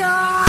door.